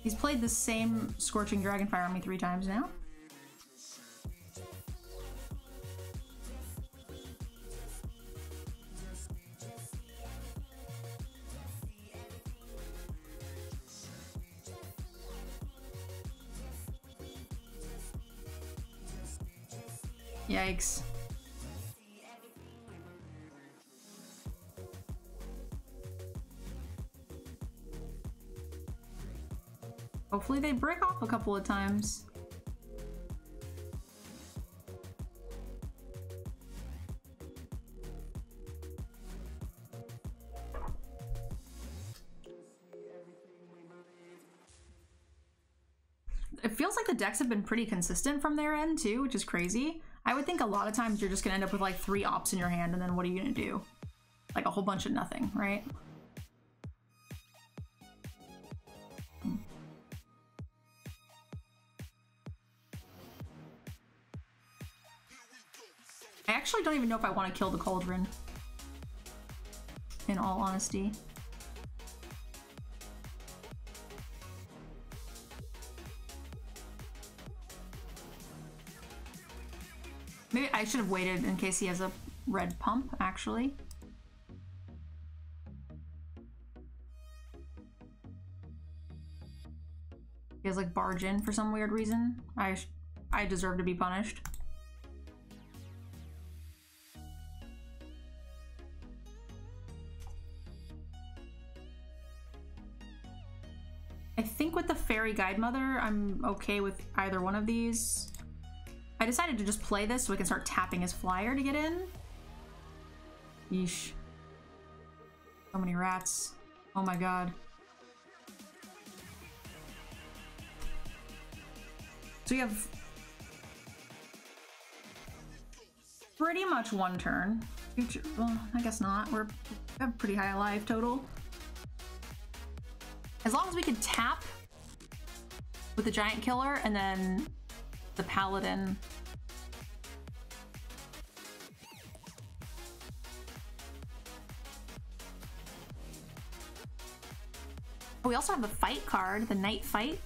He's played the same Scorching Dragonfire on me three times now. Hopefully they break off a couple of times. It feels like the decks have been pretty consistent from their end too, which is crazy. I would think a lot of times you're just gonna end up with like three ops in your hand and then what are you gonna do? Like a whole bunch of nothing, right? Don't even know if I want to kill the cauldron. In all honesty. Maybe I should have waited in case he has a red pump, actually. He has like barge in for some weird reason. I I deserve to be punished. Fairy guide mother, I'm okay with either one of these. I decided to just play this so we can start tapping his flyer to get in. Yeesh. So many rats. Oh my god. So we have pretty much one turn. Well, I guess not. We're we have pretty high life total. As long as we can tap with the giant killer and then the paladin. We also have the fight card, the night fight.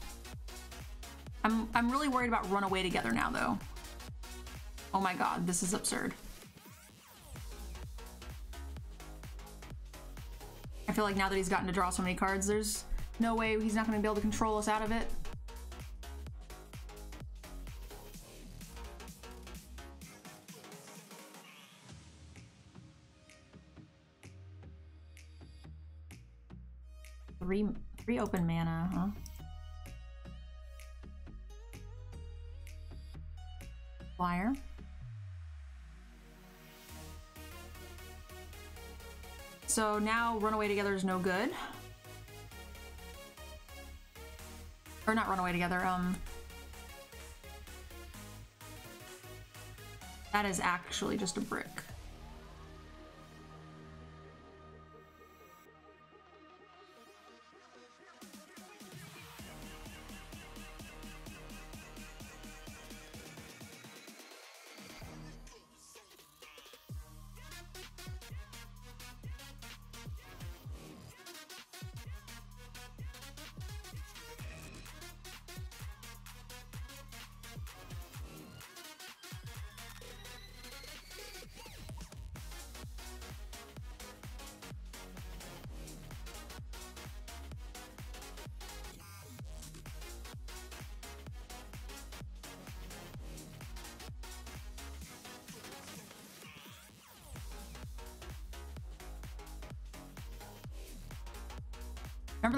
I'm I'm really worried about Run Away Together now though. Oh my god, this is absurd. I feel like now that he's gotten to draw so many cards, there's no way he's not going to be able to control us out of it. Three, three open mana, huh? Flyer. So now Run Away Together is no good. Or not Run Away Together, um... That is actually just a brick.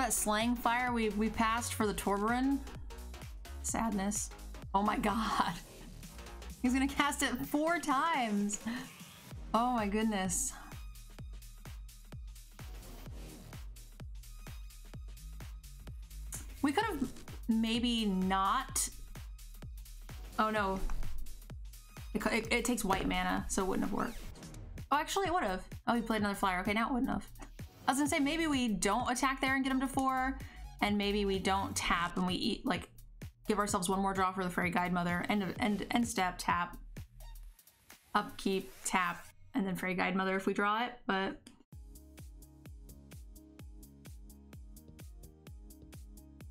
That Slaying Fire we, we passed for the Torbran? Sadness. Oh my god. He's gonna cast it four times. Oh my goodness. We could have maybe not. Oh no. It, it, it takes white mana, so it wouldn't have worked. Oh, actually it would have. Oh, he played another flyer. Okay, now it wouldn't have. I was gonna say maybe we don't attack there and get him to four, and maybe we don't tap and we eat like give ourselves one more draw for the Faerie Guidemother. End end end step tap, upkeep tap, and then Faerie Guidemother if we draw it. But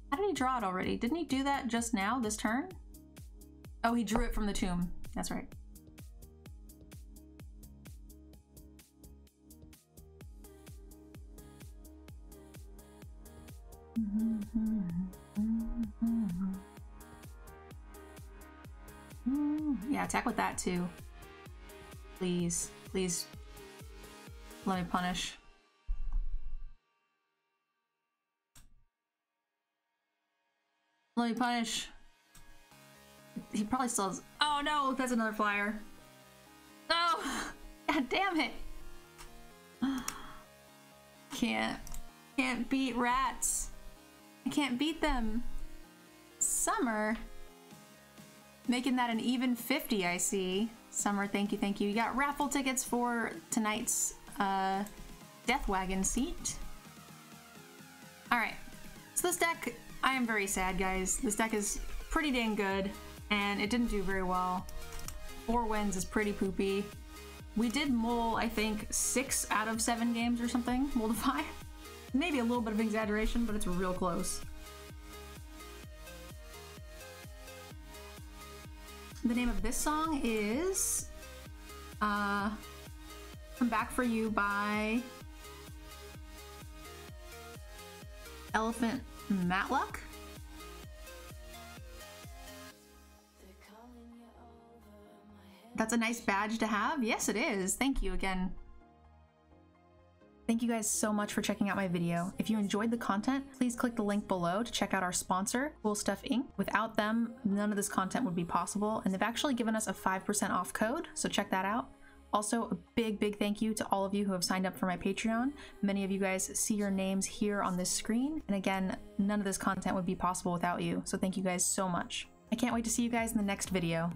how did he draw it already? Didn't he do that just now this turn? Oh, he drew it from the tomb. That's right. Yeah, attack with that too. Please, please. Let me punish. Let me punish. He probably still has. Oh no, that's another flyer. Oh, god damn it. Can't, can't beat rats. I can't beat them. Summer. Making that an even 50, I see. Summer, thank you, thank you. You got raffle tickets for tonight's uh, Death Wagon seat. All right, so this deck, I am very sad, guys. This deck is pretty dang good, and it didn't do very well. Four wins is pretty poopy. We did mole, I think, six out of seven games or something, Mole Moldify. Maybe a little bit of exaggeration, but it's real close. The name of this song is uh, Come Back For You by Elephant Matlock. That's a nice badge to have. Yes, it is. Thank you again. Thank you guys so much for checking out my video. If you enjoyed the content, please click the link below to check out our sponsor, Cool Stuff Inc. Without them, none of this content would be possible, and they've actually given us a 5% off code, so check that out. Also, a big, big thank you to all of you who have signed up for my Patreon. Many of you guys see your names here on this screen, and again, none of this content would be possible without you, so thank you guys so much. I can't wait to see you guys in the next video.